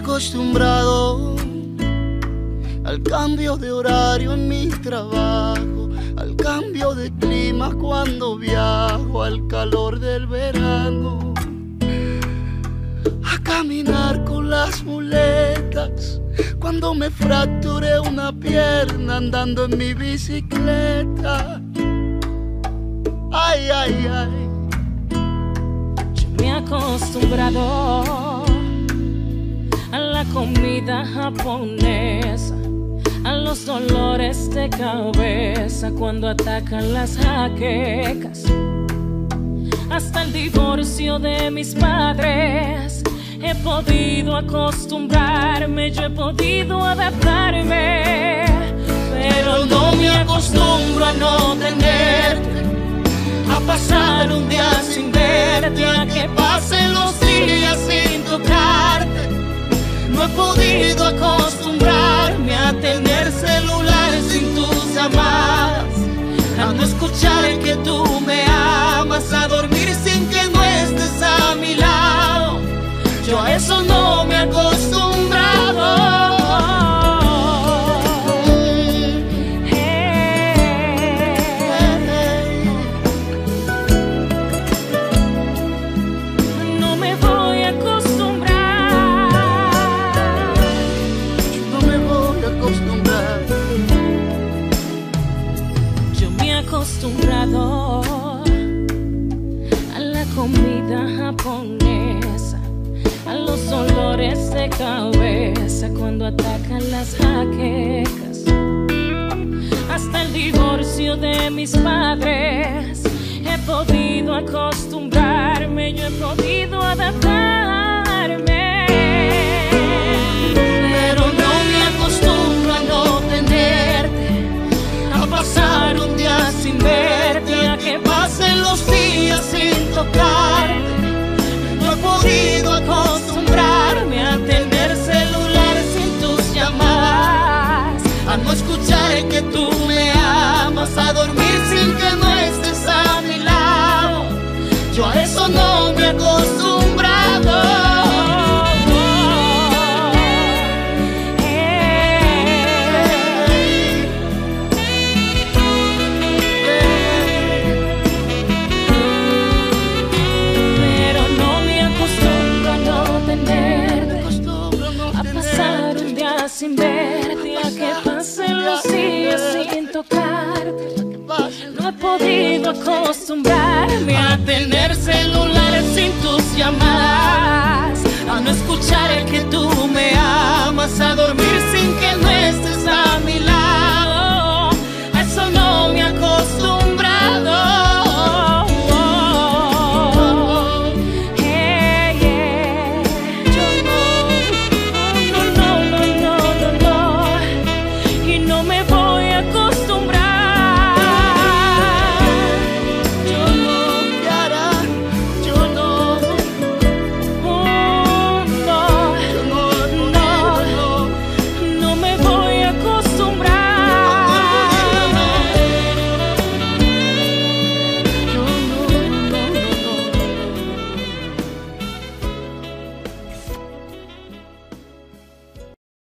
acostumbrado al cambio de horario en mi trabajo, al cambio de clima cuando viajo, al calor del verano, a caminar con las muletas cuando me fracturé una pierna andando en mi bicicleta. Ay, ay, ay. Yo me he acostumbrado comida japonesa, a los dolores de cabeza cuando atacan las jaquecas, hasta el divorcio de mis padres. He podido acostumbrarme, yo he podido adaptarme, pero no me acostumbro a no tenerte, a pasar un día tener celular sin tus llamadas, a no escuchar que tú acostumbrado a la comida japonesa, a los dolores de cabeza cuando atacan las jaquecas, hasta el divorcio de mis padres. He podido acostumbrarme, yo he podido adaptarme. He podido acostumbrarme a tener celulares sin tus llamadas, a no escuchar que tú me amas, a dormir